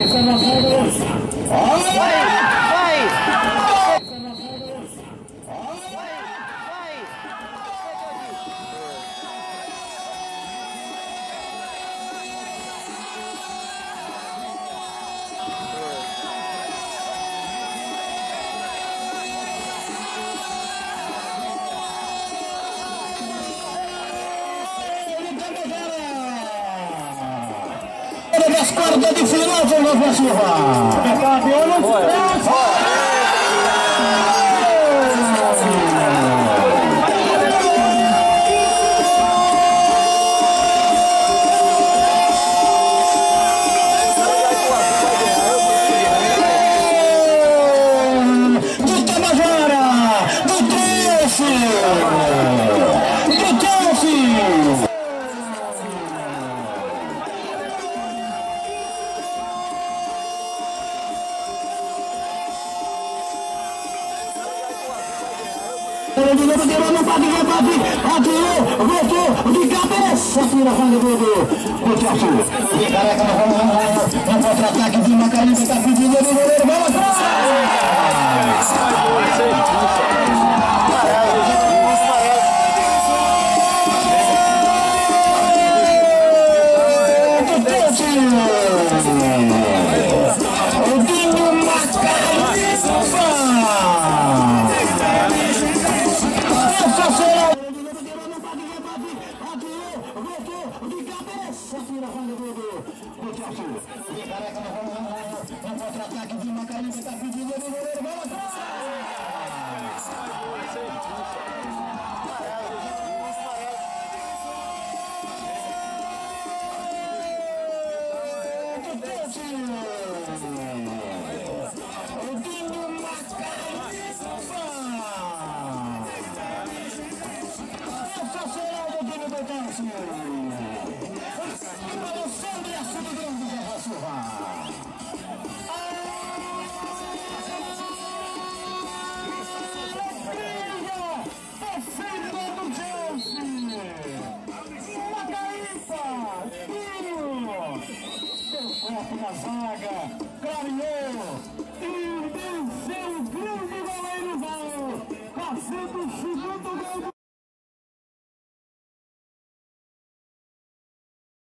お疲れ様です。Das quartas de final, Fernando Silva. Campeão do Tabajara, do Não pode rebate, atirou, voltou, de cabeça, tira a frente do do Chelsea. E careca no no contra-ataque de Macarinho, está pedindo o vamos voltou, de cabeça, tira a frente do do Chelsea. E careca no contra-ataque de Macarinho, está pedindo o goleiro, vamos O sensacional do time do Chelsea. Evolução de assunto grande, Zé Silva. Defesa do. Tiro. Deu forte na zaga. Clareou. E venceu o grande goleiro Val. Fazendo o segundo gol.